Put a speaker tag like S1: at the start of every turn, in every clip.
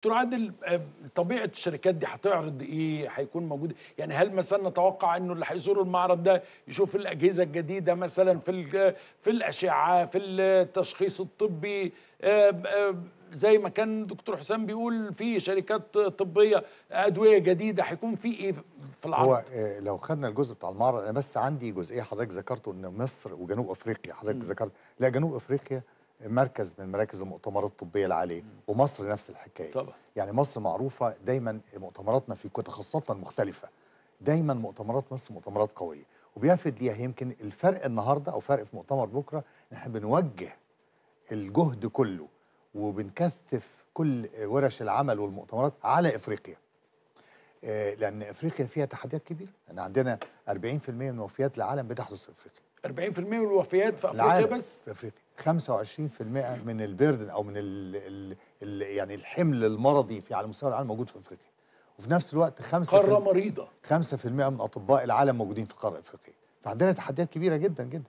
S1: دكتور عادل آه، طبيعة الشركات دي هتعرض إيه؟ هيكون موجود؟ يعني هل مثلا نتوقع إنه اللي هيزور المعرض ده يشوف الأجهزة الجديدة مثلا في في الأشعة في التشخيص الطبي؟ آه، آه، زي ما كان دكتور حسام بيقول في شركات طبية أدوية جديدة هيكون في إيه في العرض؟
S2: هو لو خدنا الجزء بتاع المعرض أنا بس عندي جزئية حضرتك ذكرته إن مصر وجنوب أفريقيا حضرتك. ذكرت لا جنوب أفريقيا مركز من مراكز المؤتمرات الطبية العالية ومصر نفس الحكاية.
S1: طبعا.
S2: يعني مصر معروفة دايما مؤتمراتنا في تخصصاتنا المختلفه دايما مؤتمرات مصر مؤتمرات قوية. وبيفد ليها يمكن الفرق النهارده أو فرق في مؤتمر بكرة إن إحنا بنوجه الجهد كله وبنكثف كل ورش العمل والمؤتمرات على إفريقيا. آه، لأن إفريقيا فيها تحديات كبيرة. إحنا عندنا 40% من وفيات العالم بتحدث في افريقيا
S1: 40% من الوفيات في
S2: أفريقيا
S1: بس.
S2: في أفريقيا. 25% من البيردن أو من ال ال ال يعني الحمل المرضي في على مستوى العالم موجود في أفريقيا. وفي نفس الوقت 5%
S1: قارة مريضة.
S2: 5% من أطباء العالم موجودين في القاره الافريقيه فعندنا تحديات كبيرة جدا جدا.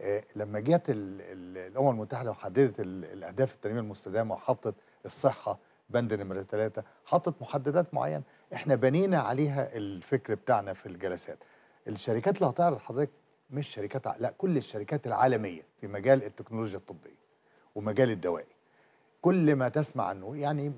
S2: آه لما جت ال- ال- الأمم المتحدة وحددت ال- الأهداف التنمية المستدامة وحطت الصحة بند نمرة ثلاثة حطت محددات معينة. إحنا بنينا عليها الفكر بتاعنا في الجلسات. الشركات اللي هتعرض حضرتك مش شركات لا كل الشركات العالمية في مجال التكنولوجيا الطبية ومجال الدوائي كل ما تسمع عنه يعني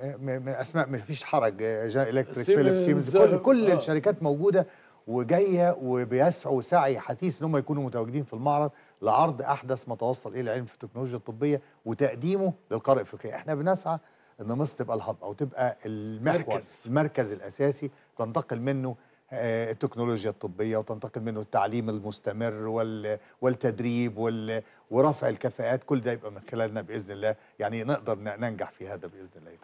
S2: أسماء ما فيش حرج General Electric Philips Siemens
S1: Siemens،
S2: كل كل
S1: آه.
S2: الشركات موجودة وجاية وبيسعوا سعي حثيث إن هم يكونوا متواجدين في المعرض لعرض أحدث ما توصل اليه العلم في التكنولوجيا الطبية وتقديمه للقاره الافريقيه إحنا بنسعى إن مصر تبقى ال hub أو تبقى المحور
S1: مركز.
S2: المركز الأساسي تنتقل منه آه، التكنولوجيا الطبية وتنتقل منه التعليم المستمر وال- والتدريب وال- ورفع الكفاءات كل ده يبقى من خلالنا بإذن الله. يعني نقدر ننجح في هذا بإذن الله تعالى.